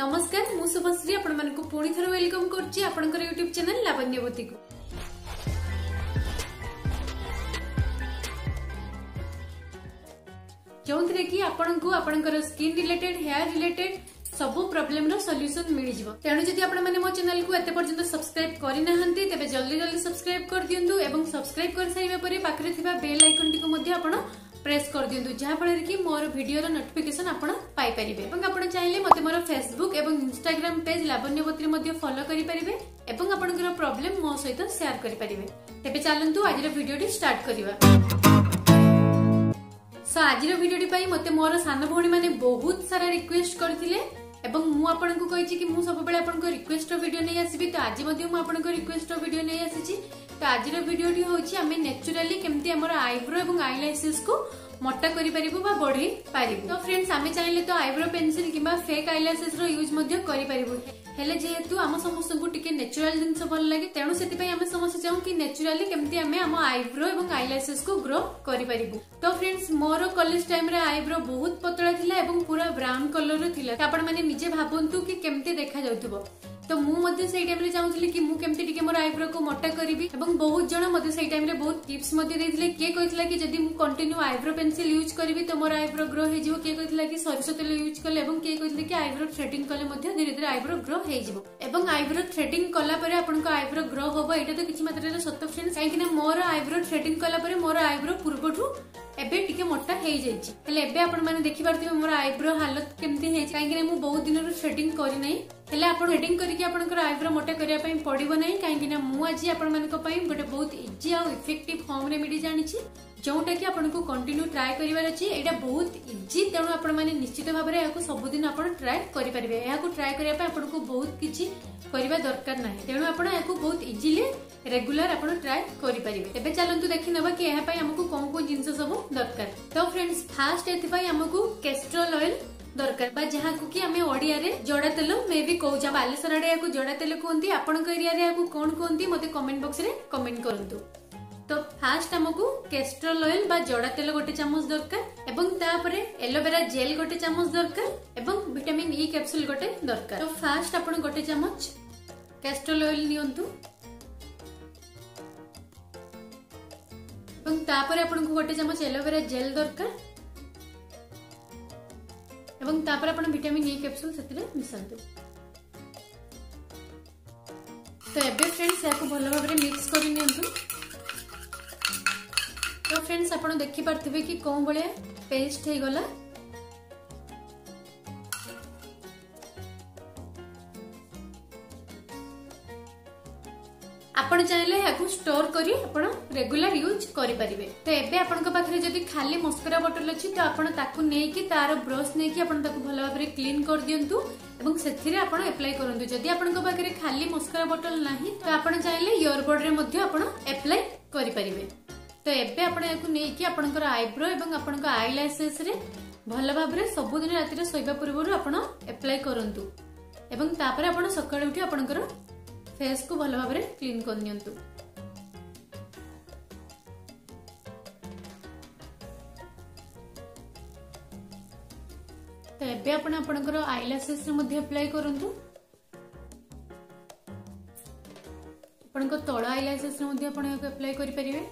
নমস্কার মু শুভশ্রী আপনার পুঁ থর ওয়েলকম করছি আপনার ইউট্যুব চ্যানেল লাবণ্যবতী কু ଯେଉଁଥିରେ କି ଆପଣଙ୍କୁ ଆପଣଙ୍କର ସ୍କିନ୍ ରିଲେଟେଡ୍ ହେୟାର ରିଲେଟେଡ୍ ସବୁ ପ୍ରୋବ୍ଲେମର ସଲ୍ୟୁସନ୍ ମିଳିଯିବ ତେଣୁ ଯଦି ଆପଣମାନେ ମୋ ଚ୍ୟାନେଲକୁ ଏତେ ପର୍ଯ୍ୟନ୍ତ ସବସ୍କ୍ରାଇବ୍ କରିନାହାନ୍ତି ତେବେ ଜଲ୍ଦି ଜଲ୍ଦି ସବସ୍କ୍ରାଇବ୍ କରିଦିଅନ୍ତୁ ଏବଂ ସବସ୍କ୍ରାଇବ୍ କରିସାରିବା ପରେ ପାଖରେ ଥିବା ବେଲ୍ ଆଇକନ୍ଟିକୁ ମଧ୍ୟ ଆପଣ ପ୍ରେସ୍ କରିଦିଅନ୍ତୁ ଯାହାଫଳରେ କି ମୋର ଭିଡ଼ିଓର ନୋଟିଫିକେସନ୍ ଆପଣ ପାଇପାରିବେ ଏବଂ ଆପଣ ଚାହିଁଲେ ମୋତେ ମୋର ଫେସବୁକ୍ ଏବଂ ଇନ୍ଷ୍ଟାଗ୍ରାମ୍ ପେଜ୍ ଲାବଣ୍ୟବତୀରେ ମଧ୍ୟ ଫଲୋ କରିପାରିବେ ଏବଂ ଆପଣଙ୍କର ପ୍ରୋବ୍ଲେମ୍ ମୋ ସହିତ ସେୟାର କରିପାରିବେ ତେବେ ଚାଲନ୍ତୁ ଆଜିର ଭିଡ଼ିଓଟି ଷ୍ଟାର୍ଟ କରିବା ସୋ ଆଜିର ଭିଡ଼ିଓଟି ପାଇଁ ମୋତେ ମୋର ସାନ ଭଉଣୀମାନେ ବହୁତ ସାରା ରିକ୍ୱେଷ୍ଟ କରିଥିଲେ এবং মু আপনার কইছি কি মু সববেলে আপনার রিকোয়েস্ট ভিডিও নিয়ে আসবি তো আজি মধ্যে মু আপনার রিকোয়েস্ট ভিডিও নিয়ে আসিছি তো আজির ভিডিওটি হচ্ছে আমি ন্যাচুরালি কেমতি আমার আইব্রো এবং আইলাইসেস কু মোটা করে পারিব বা বড়াই পারিব তো ফ্রেন্ডস আমি চাইলে তো আইব্রো পেন্সিল কিংবা ফেক আইলাইসেস র ইউজ মধ্যে করে পারিব ହେଲେ ଯେହେତୁ ଆମ ସମସ୍ତଙ୍କୁ ଟିକେ ନେଚୁରାଲ ଜିନିଷ ଭଲ ଲାଗେ ତେଣୁ ସେଥିପାଇଁ ଆମେ ସମସ୍ତେ ଚାହୁଁ କି ନେଚୁରାଲି କେମିତି ଆମେ ଆମ ଆଇବ୍ରୋ ଏବଂ ଆଇଲାଇସେସକୁ ଗ୍ରୋ କରିପାରିବୁ ତ ଫ୍ରେଣ୍ଡସ୍ ମୋର କଲେଜ ଟାଇମ୍ରେ ଆଇବ୍ରୋ ବହୁତ ପତଳା ଥିଲା ଏବଂ ପୁରା ବ୍ରାଉନ୍ କଲର୍ର ଥିଲା ଆପଣମାନେ ନିଜେ ଭାବନ୍ତୁ କି କେମିତି ଦେଖାଯାଉଥିବ ତ ମୁଁ ମଧ୍ୟ ସେଇ ଟାଇମ୍ରେ ଚାହୁଁଥିଲି କି ମୁଁ କେମିତି ଟିକେ ମୋର ଆଇବ୍ରୋକୁ ମୋଟା କରିବି ଏବଂ ବହୁତ ଜଣ ମଧ୍ୟ ସେଇ ଟାଇମ୍ରେ ବହୁତ ଟିପ୍ସ ମଧ୍ୟ ଦେଇଥିଲେ କିଏ କହିଥିଲା କି ଯଦି ମୁଁ କଣ୍ଟିନ୍ୟୁ ଆଇବ୍ରୋ ପେନ୍ସିଲ ୟୁଜ୍ କରିବି ତ ମୋର ଆଇବ୍ରୋ ଗ୍ରୋ ହେଇଯିବ କିଏ କହିଥିଲା କି ସୋରିଷ ତେଲ ୟୁଜ୍ କଲେ ଏବଂ କିଏ କହିଥିଲେ କି ଆଇବ୍ରୋ ଥ୍ରେଡିଂ କଲେ ମଧ୍ୟ ଧୀରେ ଧୀରେ ଆଇବ୍ରୋ ଗ୍ରୋ ହେଇଯିବ ଏବଂ ଆଇବ୍ରୋ ଥ୍ରେଡିଂ କଲା ପରେ ଆପଣଙ୍କ ଆଇବ୍ରୋ ଗ୍ରୋ ହବ ଏଇଟା ତ କିଛି ମାତ୍ରାରେ ସତ ଫ୍ରେଣ୍ଡ କାହିଁକିନା ମୋର ଆଇବ୍ରୋ ଥ୍ରେଡିଂ କଲା ପରେ ମୋର ଆଇବ୍ରୋ ପୂର୍ବଠୁ ଏବେ ଟିକେ ମୋଟା ହେଇଯାଇଛି ହେଲେ ଏବେ ଆପଣମାନେ ଦେଖିପାରୁଥିବେ ମୋର ଆଇବ୍ରୋ ହାଲତ କେମିତି ହେଇଛି କାହିଁକି ନା ମୁଁ ବହୁତ ଦିନରୁ ସେଟିଂ କରିନାହିଁ ହେଲେ ଆପଣ ସେଟିଂ କରିକି ଆପଣଙ୍କର ଆଇବ୍ରୋ ମୋଟା କରିବା ପାଇଁ ପଡିବ ନାହିଁ କାହିଁକି ନା ମୁଁ ଆଜି ଆପଣମାନଙ୍କ ପାଇଁ ଗୋଟେ ବହୁତ ଇଜି ଆଉ ଇଫେକ୍ଟିଭ ହୋମ୍ ରେମେଡି ଜାଣିଛି ଯୋଉଟା କି ଆପଣଙ୍କୁ କଣ୍ଟିନ୍ୟୁ ଟ୍ରାଏ କରିବାର ଅଛି ଏଇଟା ବହୁତ ଇଜି ତେଣୁ ଆପଣମାନେ ନିଶ୍ଚିତ ଭାବରେ ଏହାକୁ ସବୁଦିନ ଆପଣ ଟ୍ରାଏ କରିପାରିବେ ଏହାକୁ ଟ୍ରାଏ କରିବା ପାଇଁ ଆପଣଙ୍କୁ ବହୁତ କିଛି କରିବା ଦରକାର ନାହିଁ ତେଣୁ ଆପଣ ଏହାକୁ ବହୁତ ଇଜିଲି ରେଗୁଲାର ଆପଣ ଟ୍ରାଏ କରିପାରିବେ ଏବେ ଚାଲନ୍ତୁ ଦେଖିନେବା କି ଏହା ପାଇଁ ଆମକୁ କଣ କୋଉ ଜିନିଷ ସବୁ ଦରକାର ତ ଫ୍ରେଣ୍ଡସ ଫାଷ୍ଟ ଏଥିପାଇଁ ଆମକୁ କେଷ୍ଟ୍ରୋଲ ଅଏଲ ଦରକାର ବା ଯାହାକୁ କି ଆମେ ଓଡ଼ିଆରେ ଜଡ଼ା ତେଲ ମେ ବି କହୁଛେ ଆମ ବାଲେଶ୍ୱର ଆଡ଼େ ଏହାକୁ ଜଡ଼ା ତେଲ କୁହନ୍ତି ଆପଣଙ୍କ ଏରିଆରେ ଏହାକୁ କଣ କୁହନ୍ତି ମୋତେ କମେଣ୍ଟ ବକ୍ସରେ କମେଣ୍ଟ କରନ୍ତୁ ତ ଫାଷ୍ଟ ଆମକୁ କେଷ୍ଟ୍ରୋଲ ଅଏଲ ବା ଜଡ଼ା ତେଲ ଗୋଟେ ଚାମଚ ଦରକାର ଏବଂ ତାପରେ ଏଲୋଭେରା ଜେଲ୍ ଗୋଟେ ଚାମଚ ଦରକାର ଏବଂ ଭିଟାମିନ୍ ଇ କ୍ୟାପସୁଲ ଗୋଟେ ଦରକାର ତ ଫାଷ୍ଟ ଆପଣ ଗୋଟେ ଚାମଚ କ୍ୟାଷ୍ଟ୍ରୋଲ ଅଏଲ ନିଅନ୍ତୁ এবং তাপরে আপনার গোটে চামচ এলোভেরা জেল দরকার এবং তাপরে আপনার ভিটামিন ই ক্যাপসুল সেটি মিশাতে তো এবে ফ্রেন্ডস এখন ভালো ভাবে মিক্স করে নিতু তো ফ্রেন্ডস আপনার দেখিপারে কি কোভাবে পেস্ট হয়ে গলা ଆପଣ ଚାହିଁଲେ ଏହାକୁ ଷ୍ଟୋର କରି ଆପଣ ରେଗୁଲାର ୟୁଜ୍ କରିପାରିବେ ତ ଏବେ ଆପଣଙ୍କ ପାଖରେ ଯଦି ଖାଲି ମସ୍କରା ବଟଲ ଅଛି ତ ଆପଣ ତାକୁ ନେଇକି ତାର ବ୍ରସ୍ ନେଇକି ଆପଣ ତାକୁ ଭଲ ଭାବରେ କ୍ଲିନ୍ କରିଦିଅନ୍ତୁ ଏବଂ ସେଥିରେ ଆପଣ ଆପ୍ଲାଏ କରନ୍ତୁ ଯଦି ଆପଣଙ୍କ ପାଖରେ ଖାଲି ମସ୍କରା ବଟଲ ନାହିଁ ତ ଆପଣ ଚାହିଁଲେ ଇୟରବଡ଼ରେ ମଧ୍ୟ ଆପଣ ଆପ୍ଲାଏ କରିପାରିବେ ତ ଏବେ ଆପଣ ଏହାକୁ ନେଇକି ଆପଣଙ୍କର ଆଇବ୍ରୋ ଏବଂ ଆପଣଙ୍କ ଆଇଲାଇସେସ୍ରେ ଭଲ ଭାବରେ ସବୁଦିନ ରାତିରେ ଶୋଇବା ପୂର୍ବରୁ ଆପଣ ଆପ୍ଲାଏ କରନ୍ତୁ ଏବଂ ତାପରେ ଆପଣ ସକାଳୁ ଉଠି ଆପଣଙ୍କର ଫେସ୍ କୁ ଭଲ ଭାବରେ କ୍ଲିନ୍ କରିନିଅନ୍ତୁ ତ ଏବେ ଆପଣ ଆପଣଙ୍କର ଆଇଲାସେସରେ ମଧ୍ୟ ଆପ୍ଲାଏ କରନ୍ତୁ ଆପଣଙ୍କ ତଳ ଆଇଲାସେସରେ ମଧ୍ୟ ଆପଣ ଏହାକୁ ଆପ୍ଲାଏ କରିପାରିବେ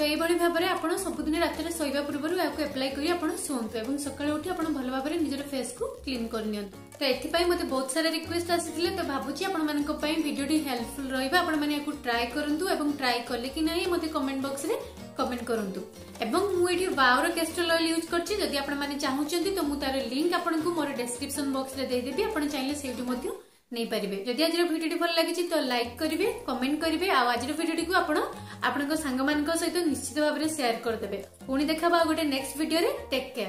তো এইভাবে ভাবে আপনার সবুদিন রাতে শোবা পূর্ণ এখন এপ্লাই করে আপনার শুয়ন্তু এবং সকালে উঠি আপনার ভালো ভাবে নিজের ফেসকু ক্লিন করে নিয়ন্তু তো এথিপাই মতো বহুত সারা রিকোয়েস্ট আসলে তো ভাবুছি আপনার ভিডিওটি হেল্পফুল রহব আপনার এখন ট্রাই করতু এবং ট্রাই কলে কি না মতো কমেন্ট বক্সরে কমেন্ট করতু এবং মু এটি বাওর ক্যাস্টর অয়েল ইউজ করছি যদি আপনার চাহুচ্ছেন তো মু তার লিঙ্ক আপনার মোর ডেসক্রিপশন বক্সরে দিয়ে দেবি আপনার চাইলে সেইটু মধ্যে ନେଇପାରିବେ ଯଦି ଆଜିର ଭିଡ଼ିଓଟି ଭଲ ଲାଗିଛି ତ ଲାଇକ୍ କରିବେ କମେଣ୍ଟ କରିବେ ଆଉ ଆଜିର ଭିଡ଼ିଓଟିକୁ ଆପଣ ଆପଣଙ୍କ ସାଙ୍ଗମାନଙ୍କ ସହିତ ନିଶ୍ଚିତ ଭାବରେ ସେୟାର କରିଦେବେ ପୁଣି ଦେଖାବା ଆଉ ଗୋଟେ ନେକ୍ସଟ ଭିଡ଼ିଓରେ ଟେକ୍ କେୟାର